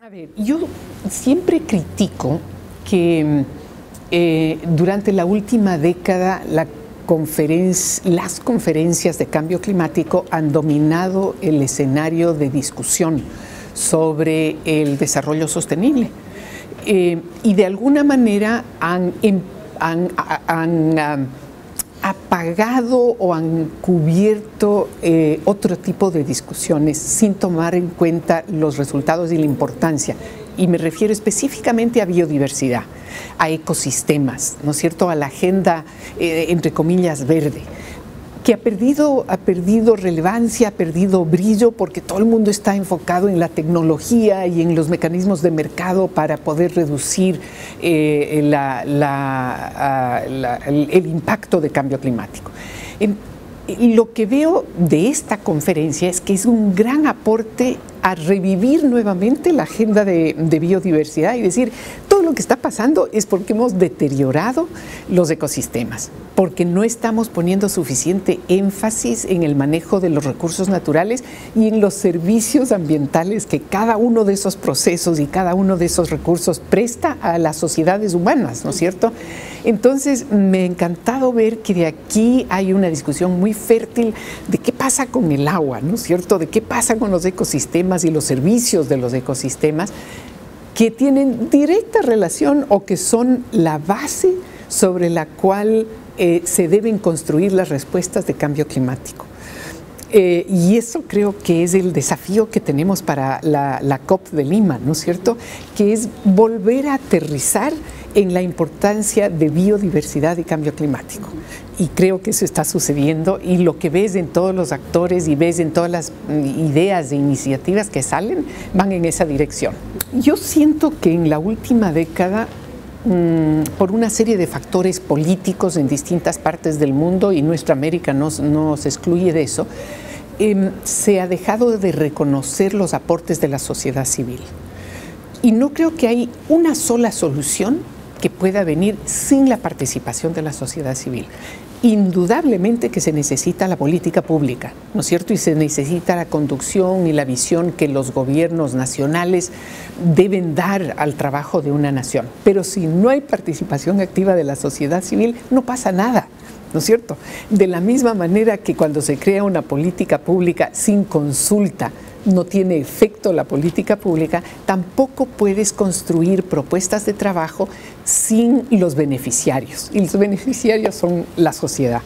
A ver, yo siempre critico que eh, durante la última década la las conferencias de cambio climático han dominado el escenario de discusión sobre el desarrollo sostenible. Eh, y de alguna manera han, em, apagado o han cubierto eh, otro tipo de discusiones sin tomar en cuenta los resultados y la importancia. Y me refiero específicamente a biodiversidad, a ecosistemas, ¿no es cierto?, a la agenda, eh, entre comillas, verde que ha perdido, ha perdido relevancia, ha perdido brillo, porque todo el mundo está enfocado en la tecnología y en los mecanismos de mercado para poder reducir eh, ah, el, impacto de cambio climático. y lo que veo de esta conferencia es que es un gran aporte a revivir nuevamente la agenda de biodiversidad y decir, lo que está pasando es porque hemos deteriorado los ecosistemas, porque no estamos poniendo suficiente énfasis en el manejo de los recursos naturales y en los servicios ambientales que cada uno de esos procesos y cada uno de esos recursos presta a las sociedades humanas, ¿no es cierto? Entonces, me ha encantado ver que de aquí hay una discusión muy fértil de qué pasa con el agua, ¿no es cierto? De qué pasa con los ecosistemas y los servicios de los ecosistemas que tienen directa relación o que son la base sobre la cual eh, se deben construir las respuestas de cambio climático. Eh, y eso creo que es el desafío que tenemos para la, la, COP de Lima, ¿no es cierto? Que es volver a aterrizar en la importancia de biodiversidad y cambio climático. Y creo que eso está sucediendo y lo que ves en todos los actores y ves en todas las mm, ideas e iniciativas que salen van en esa dirección. Yo siento que en la última década mm, por una serie de factores políticos en distintas partes del mundo, y nuestra América no, se excluye de eso, em, se ha dejado de reconocer los aportes de la sociedad civil. Y no creo que hay una sola solución que pueda venir sin la participación de la sociedad civil indudablemente que se necesita la política pública, ¿no es cierto? Y se necesita la conducción y la visión que los gobiernos nacionales deben dar al trabajo de una nación. Pero si no hay participación activa de la sociedad civil, no pasa nada. ¿No es cierto? De la misma manera que cuando se crea una política pública sin consulta, no tiene efecto la política pública, tampoco puedes construir propuestas de trabajo sin los beneficiarios. Y los beneficiarios son la sociedad.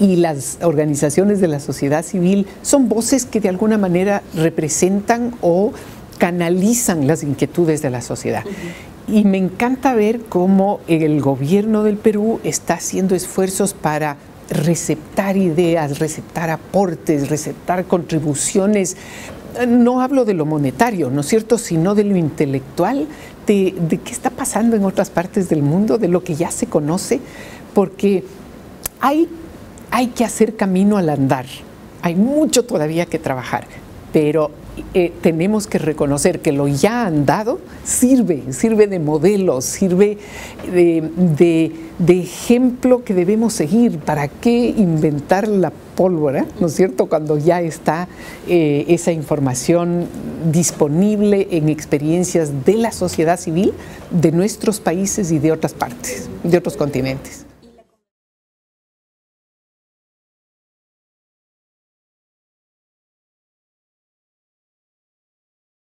Y las organizaciones de la sociedad civil son voces que de alguna manera representan o canalizan las inquietudes de la sociedad. Y me encanta ver cómo el gobierno del Perú está haciendo esfuerzos para receptar ideas, receptar aportes, receptar contribuciones no hablo de lo monetario, ¿no es cierto?, sino de lo intelectual, de, qué está pasando en otras partes del mundo, de lo que ya se conoce, porque hay, hay que hacer camino al andar, hay mucho todavía que trabajar, pero eh, tenemos que reconocer que lo ya andado sirve, sirve de modelo, sirve de, ejemplo que debemos seguir. ¿Para qué inventar la pólvora, no es cierto?, cuando ya está eh, esa información disponible en experiencias de la sociedad civil de nuestros países y de otras partes, de otros continentes.